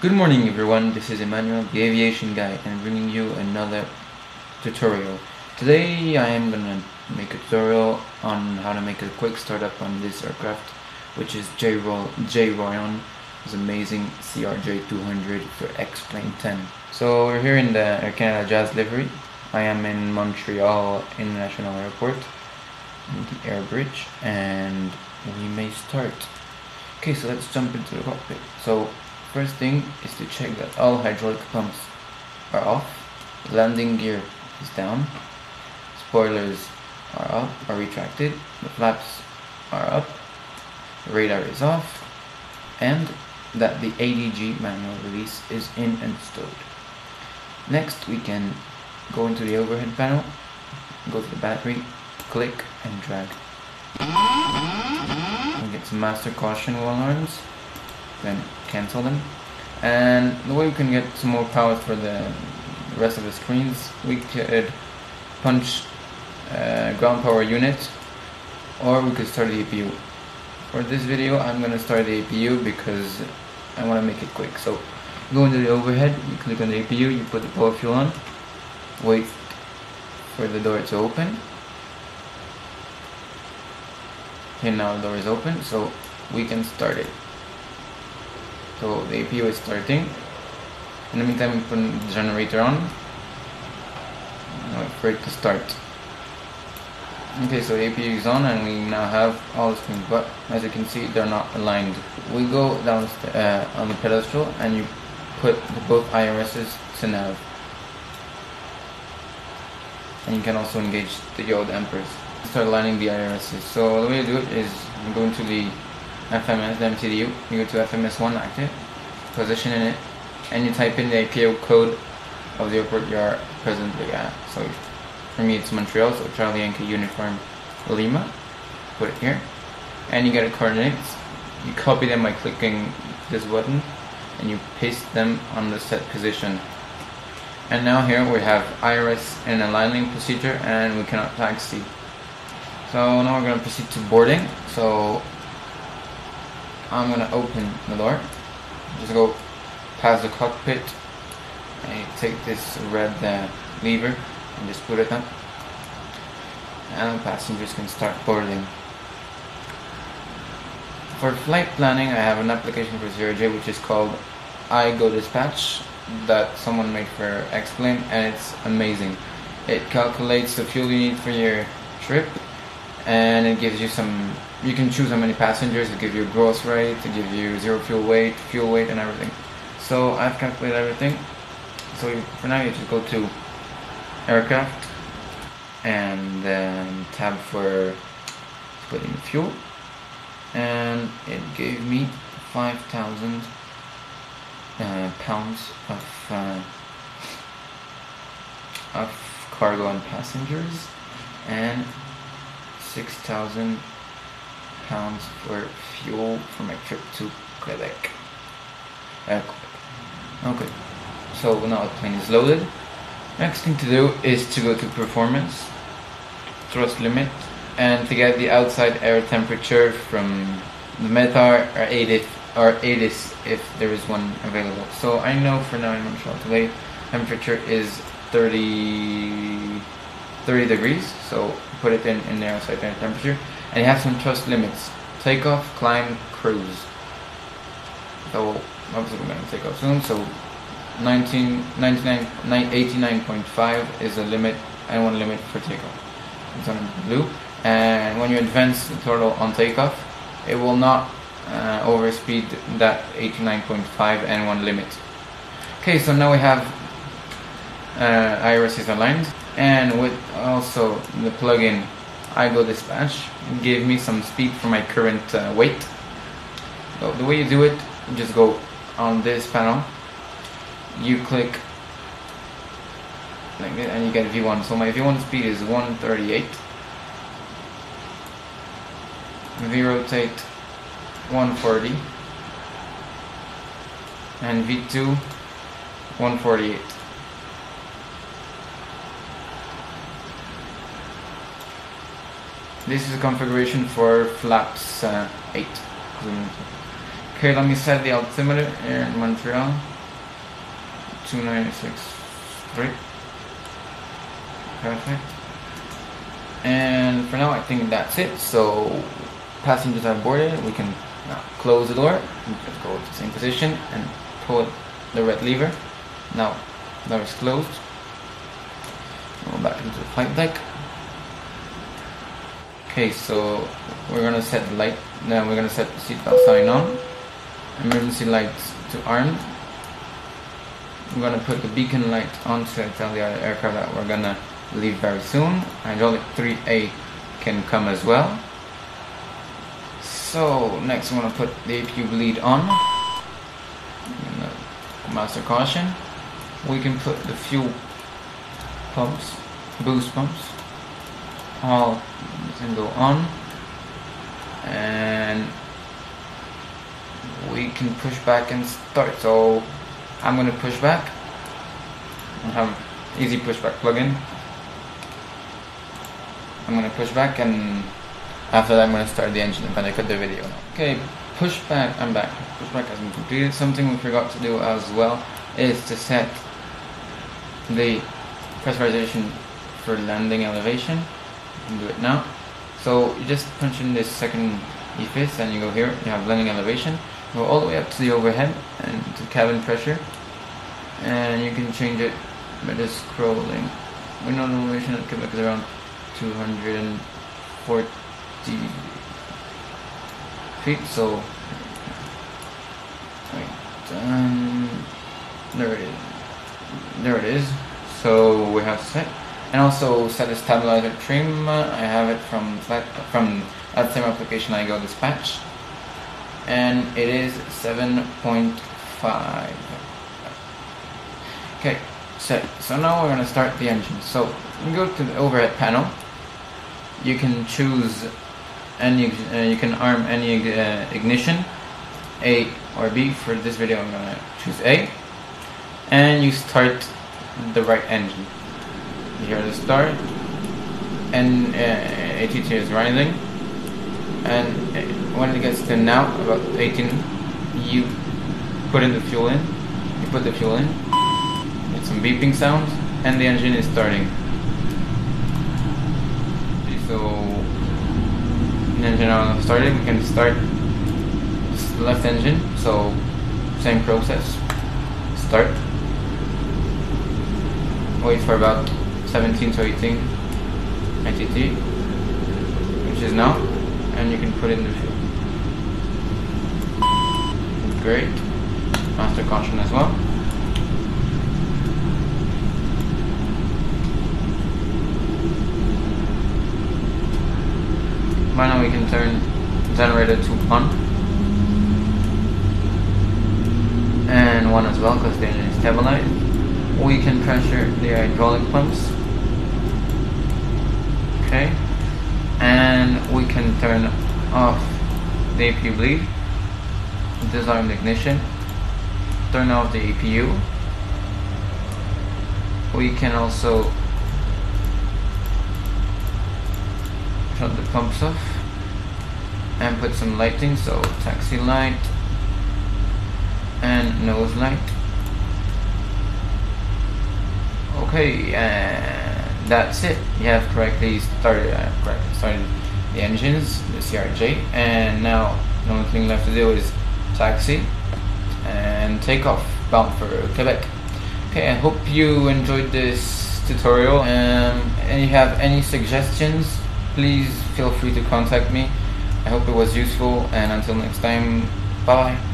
Good morning everyone, this is Emmanuel, the aviation guy, and bringing you another tutorial. Today I am gonna make a tutorial on how to make a quick startup on this aircraft, which is JRollon, this amazing CRJ200 for X-Plane 10. So we're here in the Air Canada Jazz livery. I am in Montreal International Airport, in the air bridge, and we may start. Okay, so let's jump into the cockpit. So First thing is to check that all hydraulic pumps are off, landing gear is down, spoilers are up, are retracted, the flaps are up, radar is off, and that the ADG manual release is in and stowed. Next we can go into the overhead panel, go to the battery, click and drag. Get some master caution alarms then cancel them. And the way we can get some more power for the rest of the screens, we could punch uh, ground power unit or we could start the APU. For this video I'm gonna start the APU because I want to make it quick. So go into the overhead, you click on the APU, you put the power fuel on, wait for the door to open. Okay, now the door is open, so we can start it. So the APU is starting. In the meantime, we put the generator on. Wait for it to start. Okay, so the APU is on and we now have all the screens, but as you can see, they're not aligned. We go down uh, on the pedestal and you put both IRSs to nav. And you can also engage the yaw dampers. Start aligning the IRSs. So the way to do it is go into the FMS, the MCDU, you go to FMS1 active, position in it, and you type in the APU code of the airport you are presently at. So for me it's Montreal, so Charlie Yankee Uniform Lima, put it here, and you get a coordinates, you copy them by clicking this button, and you paste them on the set position. And now here we have IRS and aligning procedure and we cannot taxi. So now we're going to proceed to boarding. So I'm gonna open the door. Just go past the cockpit and take this red uh, lever and just put it up. And passengers can start boarding. For flight planning, I have an application for CRJ which is called iGoDispatch that someone made for X-Plane and it's amazing. It calculates the fuel you need for your trip and it gives you some you can choose how many passengers It gives you gross rate to give you zero fuel weight fuel weight and everything. So I've calculated everything. So for now you just go to aircraft and then tab for putting fuel. And it gave me 5,000 uh, pounds of uh, of cargo and passengers. And 6,000 pounds for fuel for my trip to Quebec. Uh, okay, so now the plane is loaded. Next thing to do is to go to performance, thrust limit, and to get the outside air temperature from the METAR or ATIS, or ATIS if there is one available. So I know for now in Montreal today, temperature is 30 30 degrees, so put it in, in there outside there temperature. And you have some thrust limits. Takeoff, climb, cruise. So obviously we're gonna take off soon, so 19, 99, 89.5 is the limit, N1 limit for takeoff. It's on blue. And when you advance the throttle on takeoff, it will not uh, overspeed that 89.5 N1 limit. Okay, so now we have uh, IRS is aligned and with also the plugin iGoDispatch gave me some speed for my current uh, weight. So the way you do it you just go on this panel. You click like this and you get V1 so my V1 speed is 138 V rotate 140 and V2 148 This is a configuration for flaps uh, 8. Okay, let me set the altimeter in Montreal. 2963. Perfect. And for now, I think that's it. So, passengers are boarded. We can now close the door. Just go to the same position and pull the red lever. Now, door is closed. Go back into the flight deck. Okay, so we're gonna set the light. Then we're gonna set the seatbelt sign on. Emergency lights to armed. I'm gonna put the beacon light on to tell the other aircraft that we're gonna leave very soon. Hydraulic 3A can come as well. So next I'm gonna put the APU bleed on. Master caution. We can put the fuel pumps, boost pumps, all go on, and we can push back and start. So I'm going to push back. I have easy pushback plugin. I'm going to push back and after that I'm going to start the engine and I cut the video. Okay, push back, I'm back. Push back has been completed. Something we forgot to do as well is to set the pressurization for landing elevation. Do it now. So you just punch in this second EFIS and you go here, you have landing elevation. Go all the way up to the overhead and to cabin pressure. And you can change it by just scrolling. Wind elevation at Quebec is around 240 feet, so wait, um, there it is. There it is. So we have set and also set a stabilizer trim. I have it from flat, from that same application iGoDispatch, and it is 7.5. Okay, set. So now we're gonna start the engine. So you go to the overhead panel. You can choose any. Uh, you can arm any uh, ignition, A or B. For this video, I'm gonna choose A, and you start the right engine here the start and uh, ITT is rising. And uh, when it gets to now about 18 you put in the fuel in. You put the fuel in. With some beeping sounds and the engine is starting. So the engine now started we can start left engine. So same process. Start. Wait for about 17 to 18 ITT, which is now, and you can put in the fuel. Great. Master caution as well. By now we can turn generator to on and one as well because the engine is stabilized. We can pressure the hydraulic pumps okay? And we can turn off the APU bleed disarm the ignition turn off the APU we can also shut the pumps off and put some lighting so taxi light and nose light. Okay and that's it. You have correctly started, uh, started the engines, the CRJ, and now the only thing left to do is taxi and take off bound for Quebec. Okay, I hope you enjoyed this tutorial um, and you have any suggestions, please feel free to contact me. I hope it was useful and until next time, bye bye.